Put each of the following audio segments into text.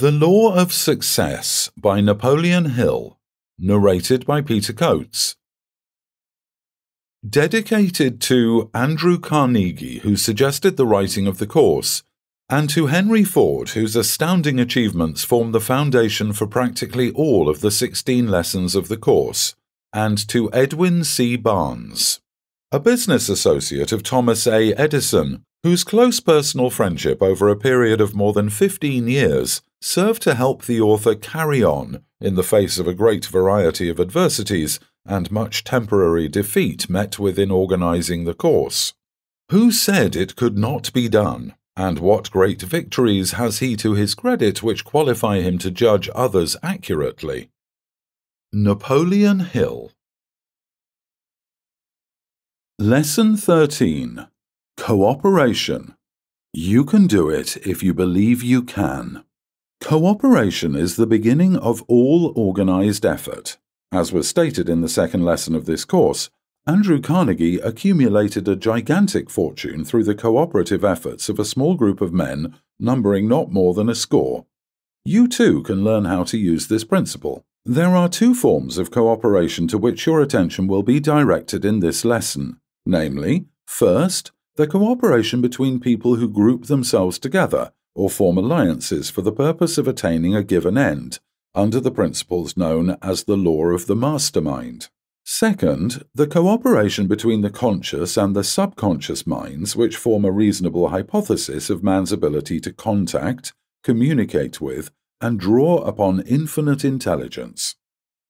The Law of Success by Napoleon Hill, narrated by Peter Coates. Dedicated to Andrew Carnegie, who suggested the writing of the course, and to Henry Ford, whose astounding achievements form the foundation for practically all of the 16 lessons of the course, and to Edwin C. Barnes, a business associate of Thomas A. Edison, whose close personal friendship over a period of more than 15 years served to help the author carry on in the face of a great variety of adversities and much temporary defeat met with in organizing the course. Who said it could not be done? And what great victories has he to his credit which qualify him to judge others accurately? Napoleon Hill Lesson 13 Cooperation. You can do it if you believe you can. Cooperation is the beginning of all organized effort. As was stated in the second lesson of this course, Andrew Carnegie accumulated a gigantic fortune through the cooperative efforts of a small group of men numbering not more than a score. You too can learn how to use this principle. There are two forms of cooperation to which your attention will be directed in this lesson namely, first, the cooperation between people who group themselves together or form alliances for the purpose of attaining a given end, under the principles known as the law of the mastermind. Second, the cooperation between the conscious and the subconscious minds, which form a reasonable hypothesis of man's ability to contact, communicate with, and draw upon infinite intelligence.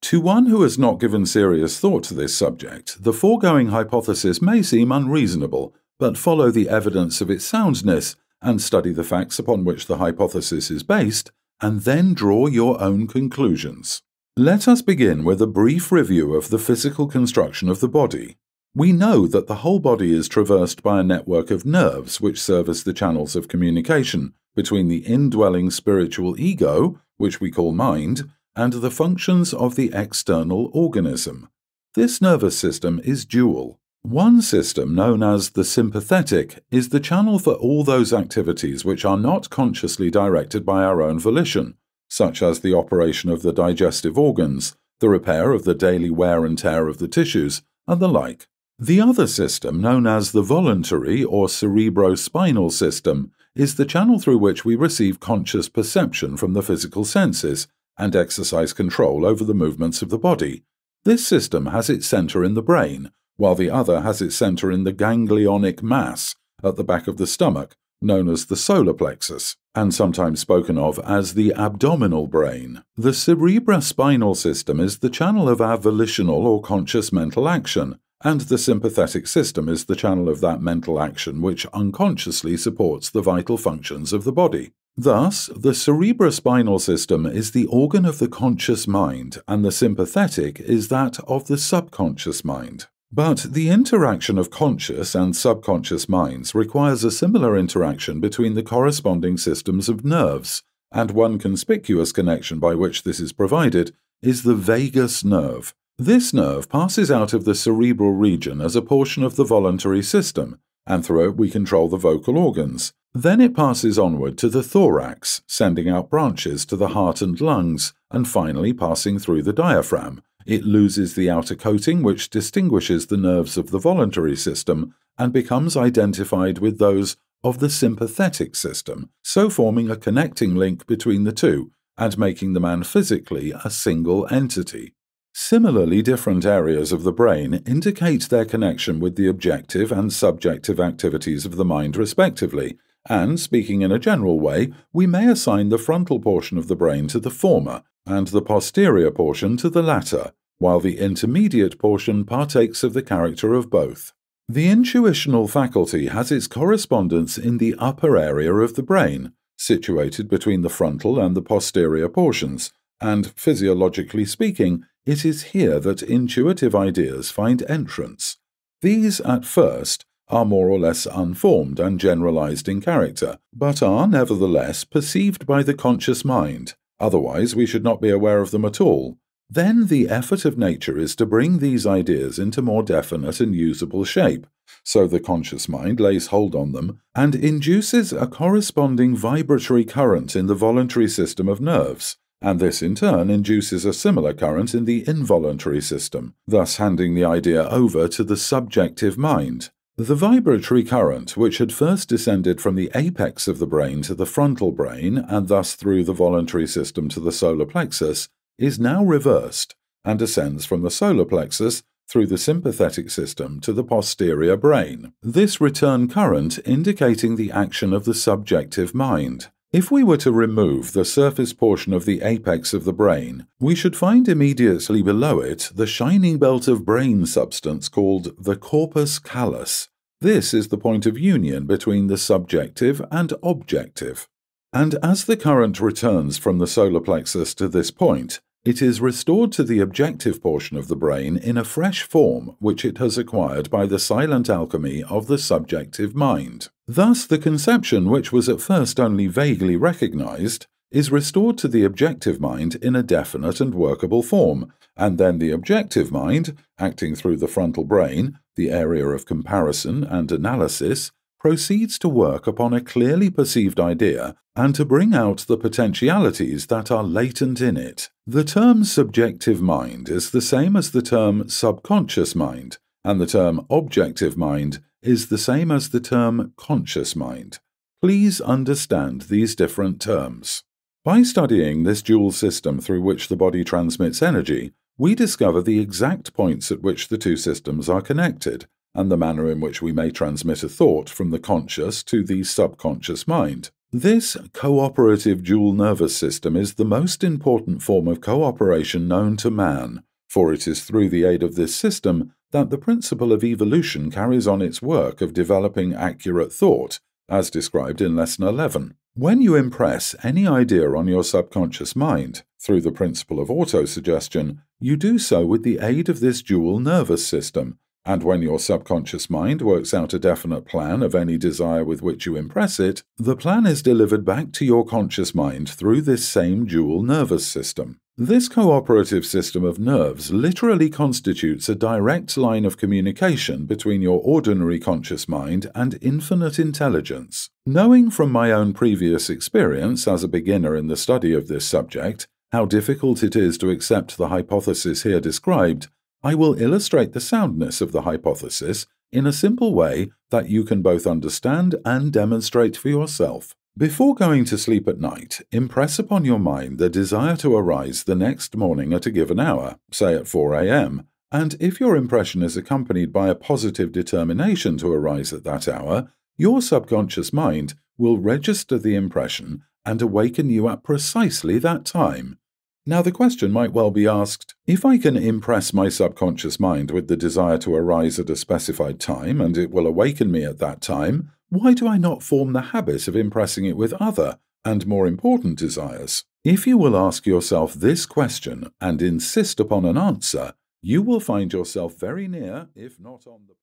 To one who has not given serious thought to this subject, the foregoing hypothesis may seem unreasonable, but follow the evidence of its soundness and study the facts upon which the hypothesis is based, and then draw your own conclusions. Let us begin with a brief review of the physical construction of the body. We know that the whole body is traversed by a network of nerves which serve as the channels of communication between the indwelling spiritual ego, which we call mind, and the functions of the external organism. This nervous system is dual. One system, known as the sympathetic, is the channel for all those activities which are not consciously directed by our own volition, such as the operation of the digestive organs, the repair of the daily wear and tear of the tissues, and the like. The other system, known as the voluntary or cerebrospinal system, is the channel through which we receive conscious perception from the physical senses and exercise control over the movements of the body. This system has its center in the brain, while the other has its center in the ganglionic mass at the back of the stomach, known as the solar plexus, and sometimes spoken of as the abdominal brain. The cerebrospinal system is the channel of our volitional or conscious mental action, and the sympathetic system is the channel of that mental action which unconsciously supports the vital functions of the body. Thus, the cerebrospinal system is the organ of the conscious mind, and the sympathetic is that of the subconscious mind. But the interaction of conscious and subconscious minds requires a similar interaction between the corresponding systems of nerves, and one conspicuous connection by which this is provided is the vagus nerve. This nerve passes out of the cerebral region as a portion of the voluntary system, and through it we control the vocal organs. Then it passes onward to the thorax, sending out branches to the heart and lungs, and finally passing through the diaphragm. It loses the outer coating which distinguishes the nerves of the voluntary system and becomes identified with those of the sympathetic system, so forming a connecting link between the two and making the man physically a single entity. Similarly, different areas of the brain indicate their connection with the objective and subjective activities of the mind, respectively, and, speaking in a general way, we may assign the frontal portion of the brain to the former and the posterior portion to the latter, while the intermediate portion partakes of the character of both. The intuitional faculty has its correspondence in the upper area of the brain, situated between the frontal and the posterior portions, and, physiologically speaking, it is here that intuitive ideas find entrance. These, at first, are more or less unformed and generalized in character, but are nevertheless perceived by the conscious mind, otherwise we should not be aware of them at all. Then the effort of nature is to bring these ideas into more definite and usable shape, so the conscious mind lays hold on them and induces a corresponding vibratory current in the voluntary system of nerves, and this in turn induces a similar current in the involuntary system, thus handing the idea over to the subjective mind. The vibratory current, which had first descended from the apex of the brain to the frontal brain and thus through the voluntary system to the solar plexus, is now reversed and ascends from the solar plexus through the sympathetic system to the posterior brain. This return current indicating the action of the subjective mind. If we were to remove the surface portion of the apex of the brain, we should find immediately below it the shining belt of brain substance called the corpus callosum. This is the point of union between the subjective and objective. And as the current returns from the solar plexus to this point, it is restored to the objective portion of the brain in a fresh form which it has acquired by the silent alchemy of the subjective mind. Thus, the conception, which was at first only vaguely recognized, is restored to the objective mind in a definite and workable form, and then the objective mind, acting through the frontal brain, the area of comparison and analysis, proceeds to work upon a clearly perceived idea and to bring out the potentialities that are latent in it. The term subjective mind is the same as the term subconscious mind, and the term objective mind is the same as the term conscious mind. Please understand these different terms. By studying this dual system through which the body transmits energy, we discover the exact points at which the two systems are connected and the manner in which we may transmit a thought from the conscious to the subconscious mind. This cooperative dual nervous system is the most important form of cooperation known to man, for it is through the aid of this system that the principle of evolution carries on its work of developing accurate thought, as described in Lesson 11. When you impress any idea on your subconscious mind through the principle of autosuggestion, you do so with the aid of this dual nervous system, and when your subconscious mind works out a definite plan of any desire with which you impress it, the plan is delivered back to your conscious mind through this same dual nervous system. This cooperative system of nerves literally constitutes a direct line of communication between your ordinary conscious mind and infinite intelligence. Knowing from my own previous experience as a beginner in the study of this subject how difficult it is to accept the hypothesis here described, I will illustrate the soundness of the hypothesis in a simple way that you can both understand and demonstrate for yourself. Before going to sleep at night, impress upon your mind the desire to arise the next morning at a given hour, say at 4 a.m., and if your impression is accompanied by a positive determination to arise at that hour, your subconscious mind will register the impression and awaken you at precisely that time. Now, the question might well be asked if I can impress my subconscious mind with the desire to arise at a specified time and it will awaken me at that time, why do I not form the habit of impressing it with other and more important desires? If you will ask yourself this question and insist upon an answer, you will find yourself very near, if not on the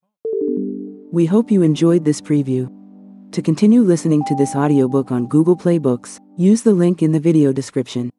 We hope you enjoyed this preview. To continue listening to this audiobook on Google Play Books, use the link in the video description.